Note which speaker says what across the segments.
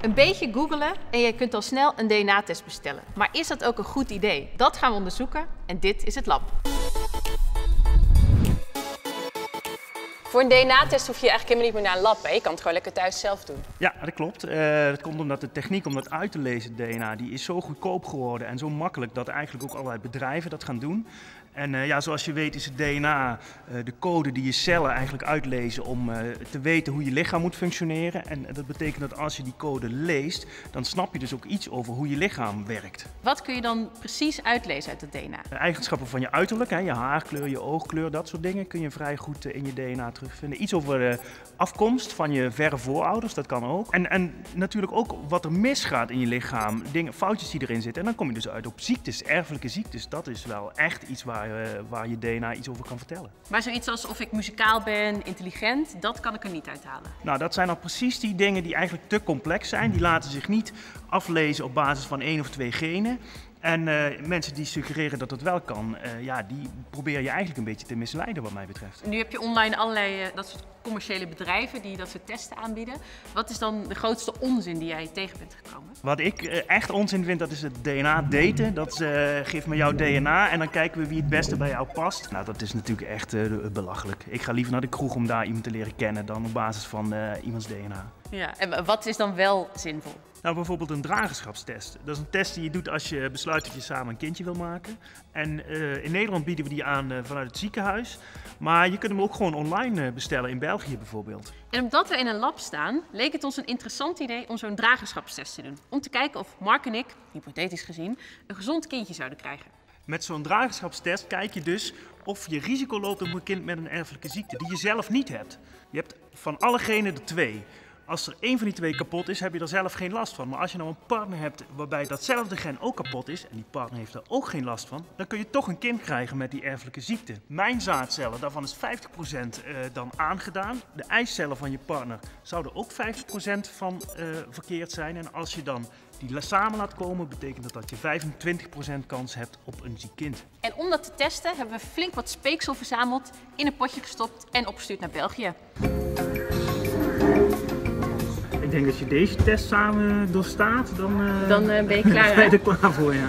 Speaker 1: Een beetje googelen en je kunt al snel een DNA-test bestellen. Maar is dat ook een goed idee? Dat gaan we onderzoeken en dit is het lab. Voor een DNA-test hoef je eigenlijk helemaal niet meer naar een lab. Hè? Je kan het gewoon lekker thuis zelf doen.
Speaker 2: Ja, dat klopt. Uh, dat komt omdat de techniek om dat uit te lezen, DNA, die is zo goedkoop geworden en zo makkelijk dat eigenlijk ook allerlei bedrijven dat gaan doen. En uh, ja, zoals je weet is het DNA uh, de code die je cellen eigenlijk uitlezen om uh, te weten hoe je lichaam moet functioneren. En dat betekent dat als je die code leest, dan snap je dus ook iets over hoe je lichaam werkt.
Speaker 1: Wat kun je dan precies uitlezen uit het DNA?
Speaker 2: De eigenschappen van je uiterlijk, hè, je haarkleur, je oogkleur, dat soort dingen kun je vrij goed in je DNA terugvinden. Iets over de afkomst van je verre voorouders, dat kan ook. En, en natuurlijk ook wat er misgaat in je lichaam, dingen, foutjes die erin zitten. En dan kom je dus uit op ziektes, erfelijke ziektes. Dat is wel echt iets waar waar, waar je DNA iets over kan vertellen.
Speaker 1: Maar zoiets als of ik muzikaal ben, intelligent, dat kan ik er niet uithalen.
Speaker 2: Nou, dat zijn dan precies die dingen die eigenlijk te complex zijn. Die laten zich niet aflezen op basis van één of twee genen. En uh, mensen die suggereren dat het wel kan, uh, ja, die probeer je eigenlijk een beetje te misleiden wat mij betreft.
Speaker 1: Nu heb je online allerlei uh, dat soort commerciële bedrijven die dat soort testen aanbieden. Wat is dan de grootste onzin die jij tegen bent gekomen?
Speaker 2: Wat ik echt onzin vind, dat is het DNA daten. Dat geeft me jouw DNA en dan kijken we wie het beste bij jou past. Nou, dat is natuurlijk echt belachelijk. Ik ga liever naar de kroeg om daar iemand te leren kennen dan op basis van iemands DNA.
Speaker 1: Ja, en wat is dan wel zinvol?
Speaker 2: Nou, bijvoorbeeld een dragerschapstest. Dat is een test die je doet als je besluit dat je samen een kindje wil maken. En uh, in Nederland bieden we die aan uh, vanuit het ziekenhuis. Maar je kunt hem ook gewoon online uh, bestellen, in België bijvoorbeeld.
Speaker 1: En omdat we in een lab staan, leek het ons een interessant idee om zo'n dragerschapstest te doen. Om te kijken of Mark en ik, hypothetisch gezien, een gezond kindje zouden krijgen.
Speaker 2: Met zo'n dragerschapstest kijk je dus of je risico loopt op een kind met een erfelijke ziekte die je zelf niet hebt. Je hebt van alle genen de twee. Als er één van die twee kapot is, heb je er zelf geen last van. Maar als je nou een partner hebt waarbij datzelfde gen ook kapot is, en die partner heeft er ook geen last van, dan kun je toch een kind krijgen met die erfelijke ziekte. Mijn zaadcellen, daarvan is 50% uh, eh, dan aangedaan. De eicellen van je partner zouden ook 50% van uh, verkeerd zijn. En als je dan die samen laat komen, betekent dat dat je 25% kans hebt op een ziek kind.
Speaker 1: En om dat te testen hebben we flink wat speeksel verzameld, in een potje gestopt en opgestuurd naar België.
Speaker 2: Ik denk dat je deze test samen doorstaat, dan, uh,
Speaker 1: dan uh, ben je klaar.
Speaker 2: ben je er klaar voor, ja.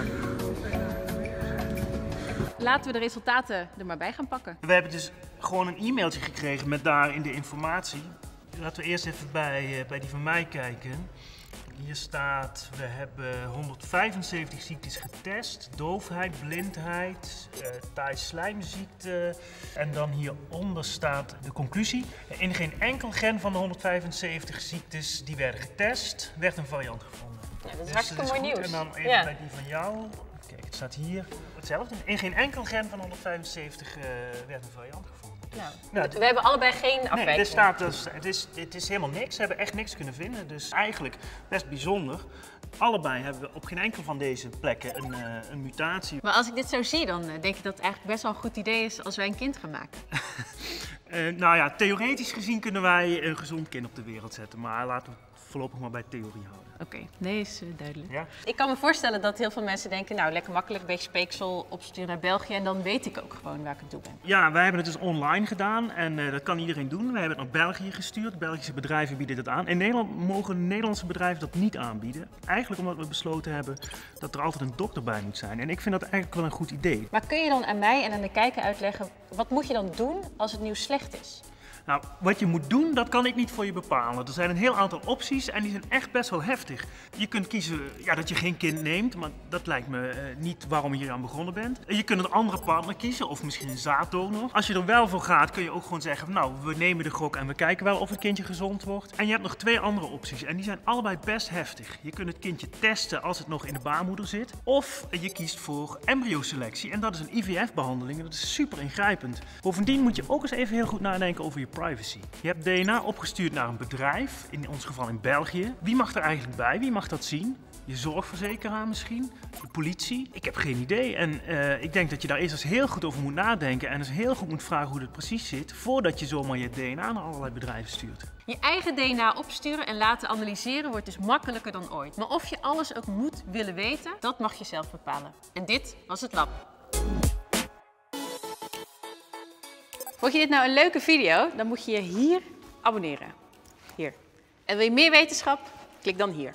Speaker 1: Laten we de resultaten er maar bij gaan pakken.
Speaker 2: We hebben dus gewoon een e-mailtje gekregen met daarin de informatie. Laten we eerst even bij, uh, bij die van mij kijken. Hier staat, we hebben 175 ziektes getest. Doofheid, blindheid, uh, taai-slijmziekte. En dan hieronder staat de conclusie. In geen enkel gen van de 175 ziektes die werden getest, werd een variant gevonden.
Speaker 1: Ja, dat is dus hartstikke mooi nieuws.
Speaker 2: En dan even ja. bij die van jou. Kijk, het staat hier hetzelfde. In geen enkel gen van 175 uh, werd een variant gevonden.
Speaker 1: Ja. Nou, we hebben allebei geen afwijking.
Speaker 2: Nee, dit staat dus, het, is, het is helemaal niks. Ze hebben echt niks kunnen vinden. Dus eigenlijk best bijzonder. Allebei hebben we op geen enkel van deze plekken een, uh, een mutatie.
Speaker 1: Maar als ik dit zo zie, dan denk ik dat het eigenlijk best wel een goed idee is als wij een kind gaan maken.
Speaker 2: uh, nou ja, theoretisch gezien kunnen wij een gezond kind op de wereld zetten. Maar laten we voorlopig maar bij theorie houden.
Speaker 1: Oké, okay. nee, is uh, duidelijk. Ja? Ik kan me voorstellen dat heel veel mensen denken, nou lekker makkelijk, een beetje speeksel opsturen naar België en dan weet ik ook gewoon waar ik het toe ben.
Speaker 2: Ja, wij hebben het dus online gedaan en uh, dat kan iedereen doen. Wij hebben het naar België gestuurd, Belgische bedrijven bieden het aan. In Nederland mogen Nederlandse bedrijven dat niet aanbieden. Eigenlijk omdat we besloten hebben dat er altijd een dokter bij moet zijn. En ik vind dat eigenlijk wel een goed idee.
Speaker 1: Maar kun je dan aan mij en aan de kijker uitleggen, wat moet je dan doen als het nieuws slecht is?
Speaker 2: Nou, wat je moet doen, dat kan ik niet voor je bepalen. Er zijn een heel aantal opties en die zijn echt best wel heftig. Je kunt kiezen ja, dat je geen kind neemt, maar dat lijkt me uh, niet waarom je hier aan begonnen bent. Je kunt een andere partner kiezen of misschien een zaaddonor. Als je er wel voor gaat, kun je ook gewoon zeggen, nou, we nemen de gok en we kijken wel of het kindje gezond wordt. En je hebt nog twee andere opties en die zijn allebei best heftig. Je kunt het kindje testen als het nog in de baarmoeder zit. Of je kiest voor embryoselectie en dat is een IVF-behandeling en dat is super ingrijpend. Bovendien moet je ook eens even heel goed nadenken over je privacy. Je hebt DNA opgestuurd naar een bedrijf, in ons geval in België. Wie mag er eigenlijk bij? Wie mag dat zien? Je zorgverzekeraar misschien? De politie? Ik heb geen idee. En uh, ik denk dat je daar eerst eens heel goed over moet nadenken en eens heel goed moet vragen hoe het precies zit, voordat je zomaar je DNA naar allerlei bedrijven stuurt.
Speaker 1: Je eigen DNA opsturen en laten analyseren wordt dus makkelijker dan ooit. Maar of je alles ook moet willen weten, dat mag je zelf bepalen. En dit was het lab. Vond je dit nou een leuke video? Dan moet je je hier abonneren. Hier. En wil je meer wetenschap? Klik dan hier.